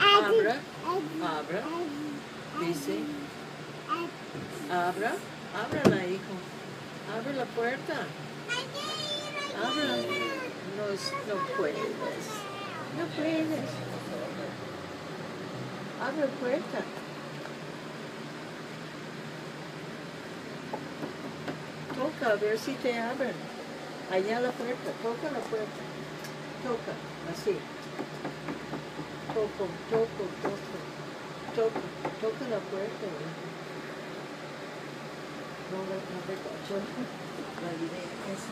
Abra, abra, dice, abra, ábrala, hijo. Abre la puerta. Abra. No, no puedes. No puedes. Abre la puerta. A ver si te abren. Allá la puerta. Toca la puerta. Toca. Así. Toco, toco, toco. Toca. Toca la puerta. No, no, no, no, no.